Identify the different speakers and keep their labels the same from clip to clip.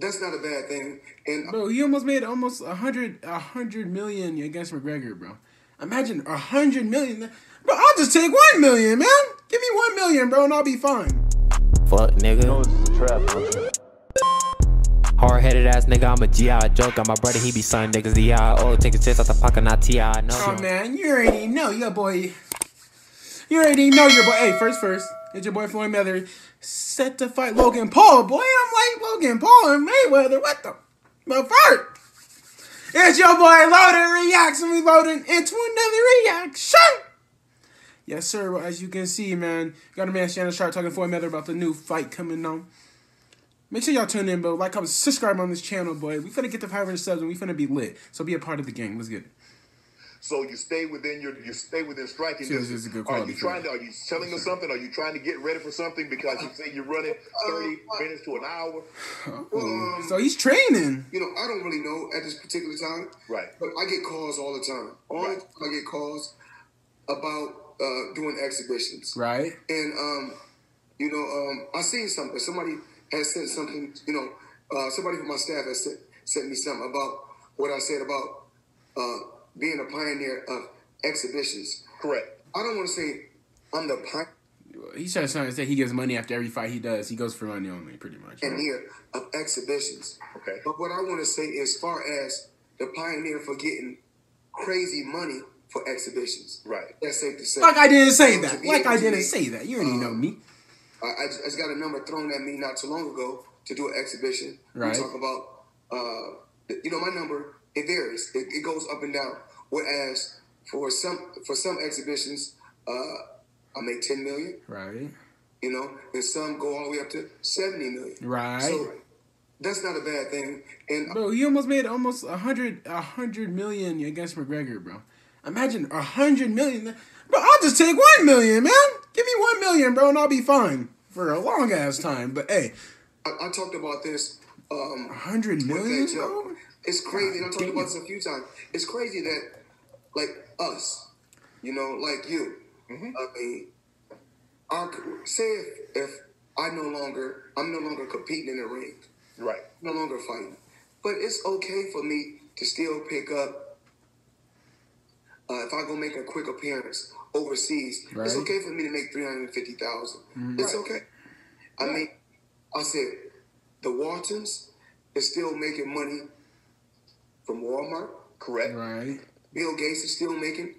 Speaker 1: that's not a bad thing. And
Speaker 2: Bro, he almost made almost a hundred a hundred million against McGregor, bro. Imagine a hundred million. Bro, I'll just take one million, man. Give me one million, bro, and I'll be fine.
Speaker 3: Fuck, nigga. Hard headed ass nigga, I'm a G.I. joke. Got my brother, he be son niggas. The I oh, take a chance out the pocket, not T.I. No.
Speaker 2: Oh man, you already know your boy. You already know your boy. Hey, first, first, it's your boy Floyd Mayweather set to fight Logan Paul. Boy, I'm like Logan Paul and Mayweather. What the? But first, it's your boy Loaded Reacts, and we loading into another reaction. Yes, sir. Well, as you can see, man, got a man Shannon Sharpe talking Floyd Mayweather about the new fight coming on. Make sure y'all tune in, bro. Like, comment, subscribe on this channel, boy. We finna get to 500 subs and we finna be lit. So be a part of the game. Let's get it.
Speaker 4: So you stay within your you stay within striking
Speaker 2: See,
Speaker 4: distance.
Speaker 2: is a good
Speaker 4: are you trying to are you telling us something? Are you trying to get ready for something because you say you're running thirty minutes to an hour?
Speaker 1: um,
Speaker 2: So he's training.
Speaker 1: you know, I don't really know at this particular time.
Speaker 4: Right.
Speaker 1: But I get calls all the time. All
Speaker 4: Right.
Speaker 1: the time I get calls about uh, doing exhibitions.
Speaker 2: Right?
Speaker 1: And um, you know, um, I seen something. Somebody has said something. You know, uh, somebody from my staff has sent, sent me something about what I said about uh, being a pioneer of exhibitions.
Speaker 4: Correct.
Speaker 1: I don't want to say I'm the pioneer.
Speaker 2: He's just trying to say he gives money after every fight he does. He goes for money only, pretty much.
Speaker 1: pioneer of exhibitions.
Speaker 4: Okay.
Speaker 1: But what I want to say as far as the pioneer for getting crazy money for exhibitions.
Speaker 4: Right.
Speaker 1: That's safe to say.
Speaker 2: Like I didn't say
Speaker 1: Um,
Speaker 2: that. Like I didn't
Speaker 1: make,
Speaker 2: say that. You already know me.
Speaker 1: I, I just, I just got a number thrown at me not too long ago to do an exhibition.
Speaker 2: Right.
Speaker 1: We talk about, uh, you know, my number it varies. It, it goes up and down. Whereas for some for some exhibitions, uh, I make ten million.
Speaker 2: Right?
Speaker 1: You know, and some go all the way up to seventy million.
Speaker 2: Right.
Speaker 1: So that's not a bad thing. And
Speaker 2: Bro, he almost made almost a hundred a hundred million against McGregor, bro. Imagine a hundred million. Bro, I'll just take one million, man. Give me one million, bro, and I'll be fine for a long ass time. But hey,
Speaker 1: I, I talked about this. Um,
Speaker 2: a hundred
Speaker 1: with
Speaker 2: bro.
Speaker 1: It's crazy. and I talked
Speaker 2: damn.
Speaker 1: about this a few times. It's crazy that, like us, you know, like you.
Speaker 2: Mm-hmm.
Speaker 1: I mean, our, say if, if I no longer, I'm no longer competing in the ring,
Speaker 4: Right.
Speaker 1: no longer fighting, but it's okay for me to still pick up. Uh, if I go make a quick appearance overseas, it's
Speaker 2: Right. Mm-hmm.
Speaker 1: okay for me to make three hundred fifty It's okay. I mean, I said the Waltons is still making money from Walmart.
Speaker 4: Correct.
Speaker 2: Right?
Speaker 1: Bill Gates is still making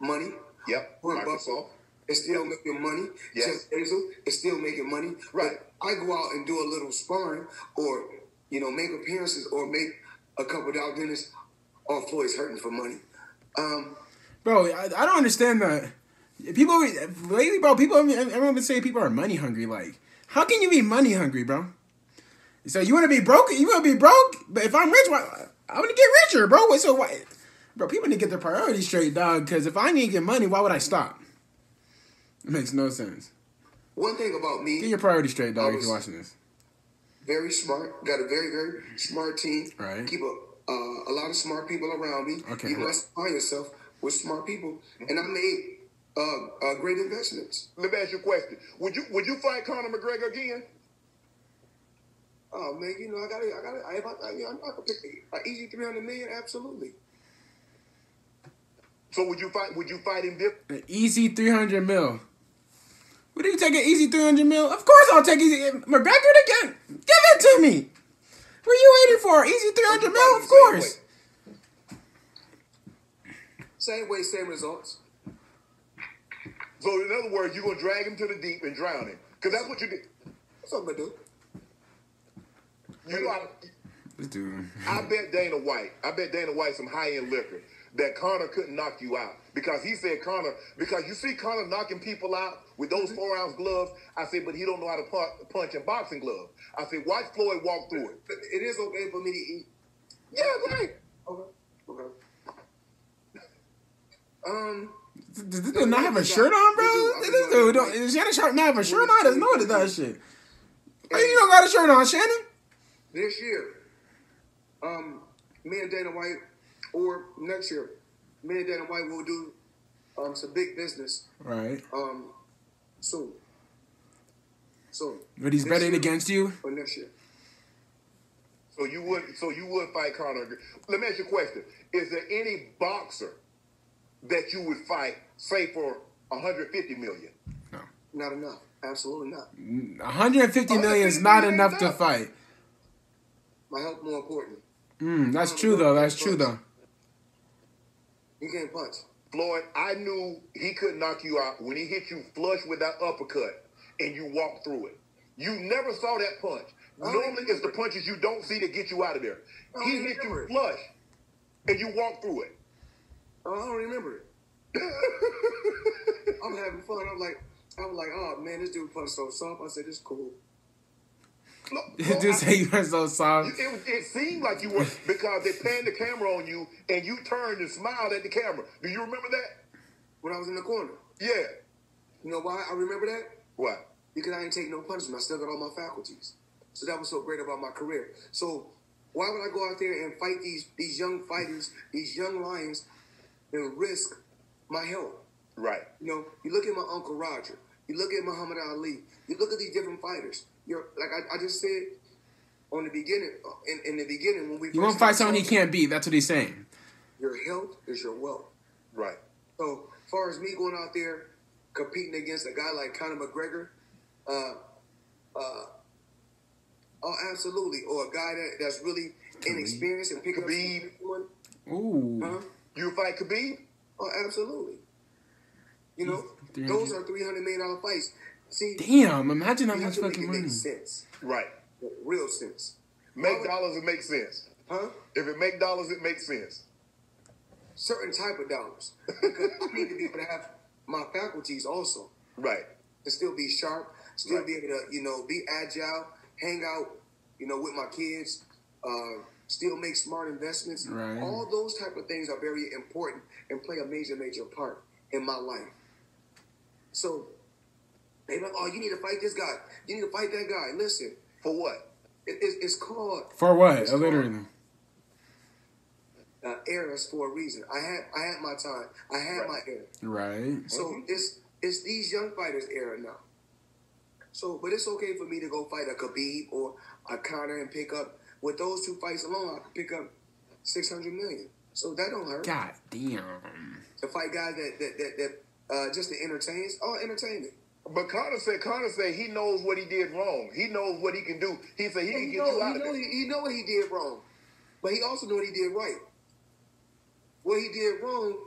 Speaker 1: money.
Speaker 4: Yep.
Speaker 1: Warren. Buffett is still making money.
Speaker 4: Yes.
Speaker 1: Jeff Bezos is still making money.
Speaker 4: Right.
Speaker 1: But I go out and do a little sparring or, you know, make appearances or make a couple dollar dinners. All Floyd's hurting for money. Um,
Speaker 2: Bro, I, I don't understand that. People lately, bro. People, everyone been saying people are money hungry. Like, how can you be money hungry, bro? So you want to be broke? You want to be broke? But if I'm rich, why, I want to get richer, bro. Wait, So why, bro? People need to get their priorities straight, dog. Because if I need to get money, why would I stop? It makes no sense.
Speaker 1: one thing about me,
Speaker 2: Get your priorities straight, dog. If you're watching this,
Speaker 1: very smart. Got a very very smart team.
Speaker 2: Right.
Speaker 1: Keep a uh, a lot of smart people around me.
Speaker 2: Okay.
Speaker 1: You must surround yourself with smart people, and I made uh, uh, great investments.
Speaker 4: Let me ask you a question. Would you would you fight Conor McGregor again?
Speaker 1: Oh man, you know I got to I got to if I, I, you know, I'm not gonna pick an easy three hundred million. Absolutely.
Speaker 4: So would you fight would you fight him different?
Speaker 2: an easy three hundred mil. Would you take an easy three hundred mil? Of course, I'll take easy. Eh, McGregor again. Give it to me. What are you waiting for? Easy three hundred mil, of course.
Speaker 1: Same way, same results.
Speaker 4: So in other words, you're gonna drag him to the deep and drown him. Because that's what you did.
Speaker 1: That's what I'm gonna do.
Speaker 4: You know,
Speaker 2: dude.
Speaker 4: I bet Dana White, I bet Dana White some high end liquor that Conor couldn't knock you out because he said Conor because you see Conor knocking people out with those four ounce gloves. I said, but he don't know how to punch, punch in boxing gloves. I said, watch Floyd walk through it.
Speaker 1: It is okay for me to eat.
Speaker 4: Yeah, right.
Speaker 1: Okay. Okay. Um.
Speaker 2: Does this dude not have a shirt on, bro? This dude don't. Shannon Sharpe not have a shirt on? There's no to that shit. Hey, you don't got a shirt on, Shannon?
Speaker 1: This year, um, me and Dana White, or next year, me and Dana White will do um, some big business
Speaker 2: Right.
Speaker 1: um, soon. Soon.
Speaker 2: But he's betting
Speaker 1: year
Speaker 2: against you.
Speaker 1: Or next year.
Speaker 4: So you would so you would fight Conor. Let me ask you a question. Is there any boxer that you would fight, say for 150 million?
Speaker 1: No, Not enough. Absolutely not.
Speaker 2: 150 million is not enough to fight.
Speaker 1: My health more important.
Speaker 2: Mm, that's true though. That's true though.
Speaker 1: You can't punch.
Speaker 4: Floyd, I knew he could knock you out when he hit you flush with that uppercut and you walked through it. You never saw that punch. Normally, it's the punches you don't see that get you out of there. He hit you flush and you walked through it.
Speaker 1: I don't remember it. I'm having fun. I'm like, I'm like, oh man, this dude punched so soft. I said, it's cool.
Speaker 4: Look,
Speaker 2: This
Speaker 4: look,
Speaker 2: dude
Speaker 4: I-
Speaker 2: say you were so soft.
Speaker 4: You- It, it seemed like you were because they panned the camera on you and you turned and smiled at the camera. Do you remember that?
Speaker 1: When I was in the corner.
Speaker 4: Yeah.
Speaker 1: You know why I remember that?
Speaker 4: What?
Speaker 1: Because I ain't take no punishment. I still got all my faculties. So that was so great about my career. So why would I go out there and fight these these young fighters, these young lions, and risk my health?
Speaker 4: Right.
Speaker 1: You know, you look at my uncle Roger. You look at Muhammad Ali. You look at these different fighters. You're like I, I just said on the beginning. In, in the beginning, when we
Speaker 2: You won't fight someone he can't beat. That's what he's saying.
Speaker 1: Your health is your wealth.
Speaker 4: Right.
Speaker 1: So, as far as me going out there competing against a guy like Conor McGregor, uh, uh, oh, absolutely, or a guy that, that's really inexperienced and pick up
Speaker 4: Khabib.
Speaker 1: someone,
Speaker 2: Ooh.
Speaker 1: huh?
Speaker 4: You fight Khabib?
Speaker 1: Oh, absolutely. You know, those are three hundred million dollar fights. See,
Speaker 2: Damn, imagine how much fucking money.
Speaker 1: make sense,
Speaker 4: Right.
Speaker 1: real sense,
Speaker 4: Make dollars, it makes sense.
Speaker 1: huh?
Speaker 4: If it make dollars, it makes sense.
Speaker 1: Certain type of dollars because I need to be able to have my faculties also.
Speaker 4: Right.
Speaker 1: and still be sharp, still
Speaker 4: Right.
Speaker 1: be able to, you know, be agile, hang out, you know, with my kids, uh, still make smart investments.
Speaker 2: Right.
Speaker 1: All those type of things are very important and play a major, major part in my life. So they like, oh, you need to fight this guy. You need to fight that guy. Listen,
Speaker 4: For what?
Speaker 1: it, it's, it's called
Speaker 2: For what?
Speaker 1: It's
Speaker 2: Literally.
Speaker 1: uh, eras for a reason. I had I had my time. I had
Speaker 4: Right.
Speaker 1: my era.
Speaker 2: Right.
Speaker 1: So it's it's these young fighters era now. So, but it's okay for me to go fight a Khabib or a Conor and pick up with those two fights alone. I could pick up six hundred million. So that don't hurt.
Speaker 2: God damn.
Speaker 1: To fight guys that that that, that uh, just to entertain. Oh, entertainment.
Speaker 4: But Conor said, Conor said he knows what he did wrong. He knows what he can do. He said he can
Speaker 1: He
Speaker 4: get
Speaker 1: know,
Speaker 4: you out
Speaker 1: he,
Speaker 4: of
Speaker 1: know
Speaker 4: there.
Speaker 1: he, he know what he did wrong, but he also know what he did right. What he did wrong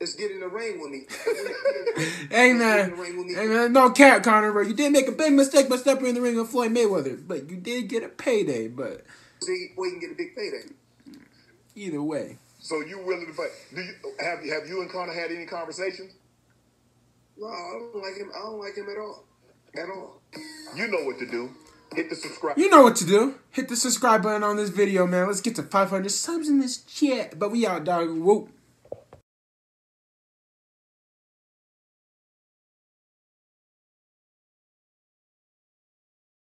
Speaker 1: is get in the ring with me.
Speaker 2: Hey
Speaker 1: Get in
Speaker 2: man,
Speaker 1: the ring with me.
Speaker 2: hey no cap, Conor, bro. You did make a big mistake by stepping in the ring with Floyd Mayweather, but you did get a payday. But
Speaker 1: See, where you can get a big payday.
Speaker 2: either way,
Speaker 4: So you willing to fight? Do you have have you and Conor had any conversations?
Speaker 1: No, I don't like him. I don't like him at all. At all.
Speaker 4: You know what to do. Hit the subscribe.
Speaker 2: you know what to do. Hit the subscribe button on this video, man. Let's get to 500 subs in this chat. But we out, dog. Whoop.